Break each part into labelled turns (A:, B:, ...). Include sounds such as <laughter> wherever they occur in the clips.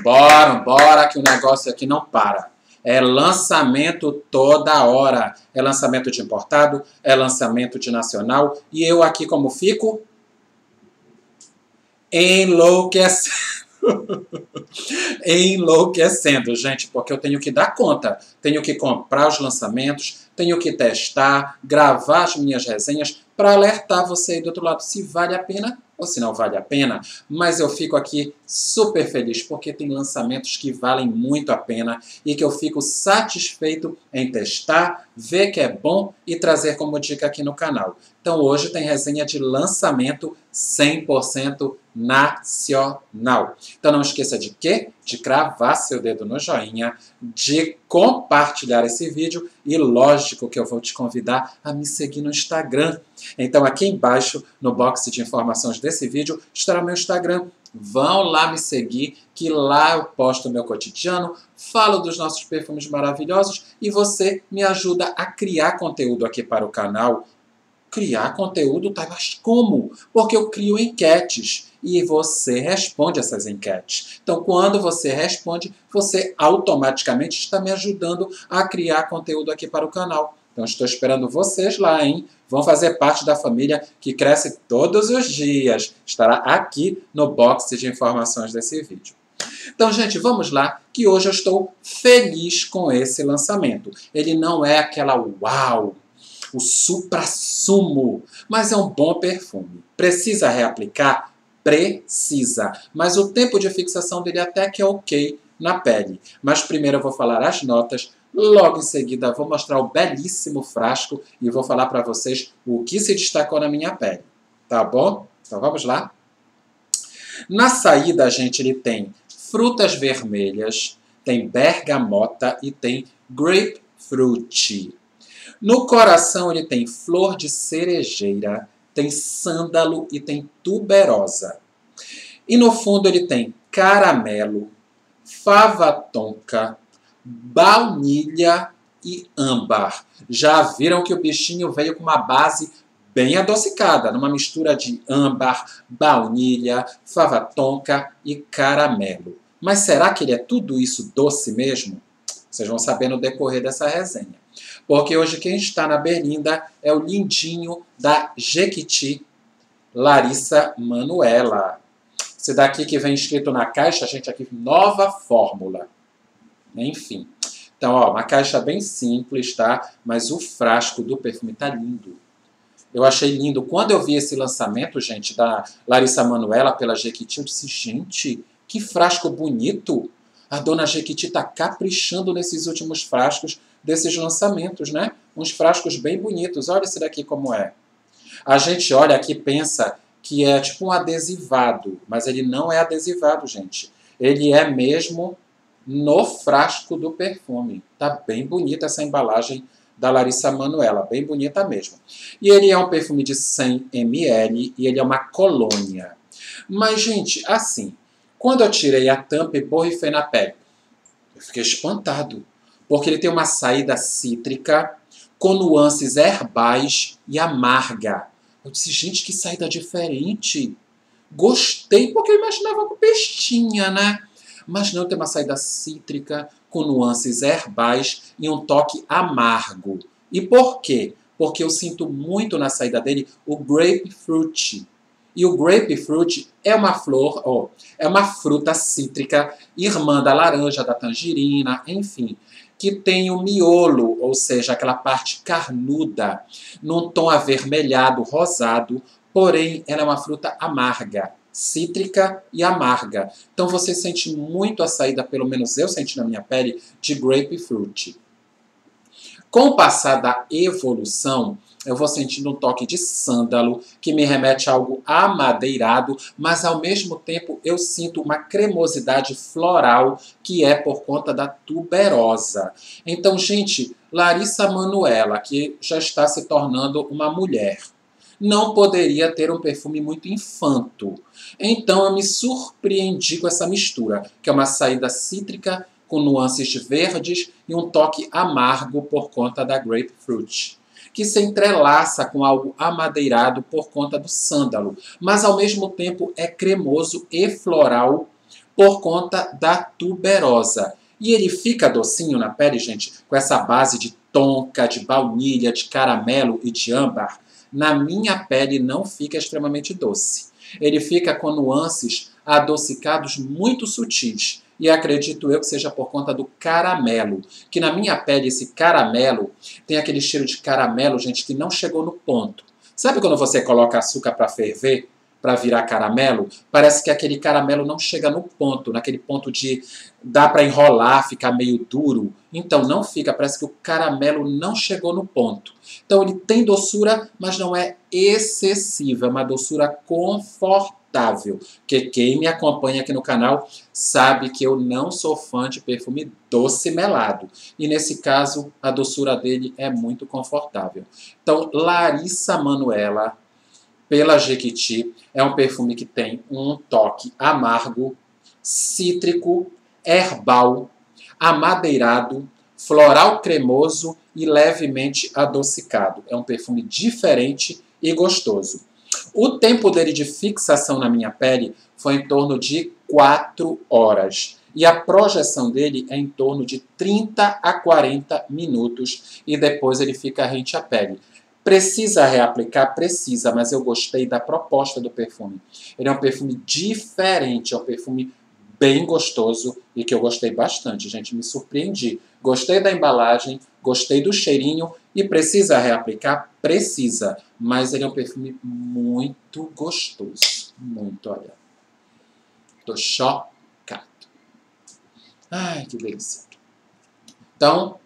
A: Bora, bora, que o negócio aqui não para. É lançamento toda hora. É lançamento de importado, é lançamento de nacional. E eu aqui como fico? Enlouquecendo. <laughs> Enlouquecendo, gente, porque eu tenho que dar conta. Tenho que comprar os lançamentos, tenho que testar, gravar as minhas resenhas para alertar você aí do outro lado se vale a pena ou se não vale a pena, mas eu fico aqui super feliz porque tem lançamentos que valem muito a pena e que eu fico satisfeito em testar, ver que é bom e trazer como dica aqui no canal. Então hoje tem resenha de lançamento 100% nacional. Então não esqueça de quê? De cravar seu dedo no joinha, de compartilhar esse vídeo e lógico que eu vou te convidar a me seguir no Instagram. Então aqui embaixo, no box de informações desse vídeo, estará meu Instagram. Vão lá me seguir, que lá eu posto o meu cotidiano, falo dos nossos perfumes maravilhosos e você me ajuda a criar conteúdo aqui para o canal criar conteúdo, tá? Mas como? Porque eu crio enquetes e você responde essas enquetes. Então, quando você responde, você automaticamente está me ajudando a criar conteúdo aqui para o canal. Então, estou esperando vocês lá, hein? Vão fazer parte da família que cresce todos os dias. Estará aqui no box de informações desse vídeo. Então, gente, vamos lá, que hoje eu estou feliz com esse lançamento. Ele não é aquela uau, o supra-sumo, mas é um bom perfume. Precisa reaplicar? Precisa. Mas o tempo de fixação dele até que é ok na pele. Mas primeiro eu vou falar as notas, logo em seguida vou mostrar o belíssimo frasco e vou falar para vocês o que se destacou na minha pele. Tá bom? Então vamos lá? Na saída, gente, ele tem frutas vermelhas, tem bergamota e tem grapefruit. No coração ele tem flor de cerejeira, tem sândalo e tem tuberosa. E no fundo ele tem caramelo, fava tonka, baunilha e âmbar. Já viram que o bichinho veio com uma base bem adocicada, numa mistura de âmbar, baunilha, fava tonka e caramelo. Mas será que ele é tudo isso doce mesmo? Vocês vão saber no decorrer dessa resenha. Porque hoje quem está na berlinda é o lindinho da Jequiti, Larissa Manuela. Esse daqui que vem escrito na caixa, gente, aqui, nova fórmula. Enfim. Então, ó, uma caixa bem simples, tá? Mas o frasco do perfume tá lindo. Eu achei lindo. Quando eu vi esse lançamento, gente, da Larissa Manuela pela Jequiti, eu disse, gente, que frasco bonito. A dona Jequiti tá caprichando nesses últimos frascos desses lançamentos, né? Uns frascos bem bonitos. Olha esse daqui como é. A gente olha aqui pensa que é tipo um adesivado, mas ele não é adesivado, gente. Ele é mesmo no frasco do perfume. Tá bem bonita essa embalagem da Larissa Manuela, bem bonita mesmo. E ele é um perfume de 100 ml e ele é uma colônia. Mas, gente, assim, quando eu tirei a tampa e borrifei na pele, eu fiquei espantado porque ele tem uma saída cítrica com nuances herbais e amarga. Eu disse, gente, que saída diferente. Gostei, porque eu imaginava com pestinha, né? Mas não, tem uma saída cítrica com nuances herbais e um toque amargo. E por quê? Porque eu sinto muito na saída dele o grapefruit. E o grapefruit é uma flor, oh, é uma fruta cítrica, irmã da laranja, da tangerina, enfim que tem o miolo, ou seja, aquela parte carnuda, num tom avermelhado, rosado, porém ela é uma fruta amarga, cítrica e amarga. Então você sente muito a saída, pelo menos eu senti na minha pele, de grapefruit. Com o passar da evolução, eu vou sentindo um toque de sândalo, que me remete a algo amadeirado, mas ao mesmo tempo eu sinto uma cremosidade floral que é por conta da tuberosa. Então, gente, Larissa Manuela, que já está se tornando uma mulher, não poderia ter um perfume muito infanto. Então eu me surpreendi com essa mistura, que é uma saída cítrica com nuances verdes e um toque amargo por conta da grapefruit que se entrelaça com algo amadeirado por conta do sândalo, mas ao mesmo tempo é cremoso e floral por conta da tuberosa. E ele fica docinho na pele, gente, com essa base de tonka, de baunilha, de caramelo e de âmbar. Na minha pele não fica extremamente doce. Ele fica com nuances adocicados muito sutis. E acredito eu que seja por conta do caramelo. Que na minha pele esse caramelo tem aquele cheiro de caramelo, gente, que não chegou no ponto. Sabe quando você coloca açúcar para ferver? para virar caramelo, parece que aquele caramelo não chega no ponto, naquele ponto de dá para enrolar, ficar meio duro. Então não fica, parece que o caramelo não chegou no ponto. Então ele tem doçura, mas não é excessiva, é uma doçura confortável. Que quem me acompanha aqui no canal sabe que eu não sou fã de perfume doce melado. E nesse caso, a doçura dele é muito confortável. Então, Larissa Manuela pela Jequiti. É um perfume que tem um toque amargo, cítrico, herbal, amadeirado, floral cremoso e levemente adocicado. É um perfume diferente e gostoso. O tempo dele de fixação na minha pele foi em torno de 4 horas. E a projeção dele é em torno de 30 a 40 minutos e depois ele fica rente à pele. Precisa reaplicar? Precisa, mas eu gostei da proposta do perfume. Ele é um perfume diferente, é um perfume bem gostoso e que eu gostei bastante, gente. Me surpreendi. Gostei da embalagem, gostei do cheirinho e precisa reaplicar? Precisa, mas ele é um perfume muito gostoso. Muito, olha. Tô chocado. Ai, que delícia. Então,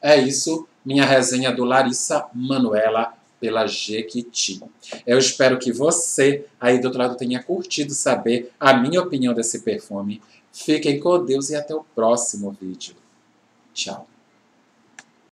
A: é isso minha resenha do Larissa Manuela pela Jequiti. Eu espero que você aí do outro lado tenha curtido saber a minha opinião desse perfume. Fiquem com Deus e até o próximo vídeo. Tchau.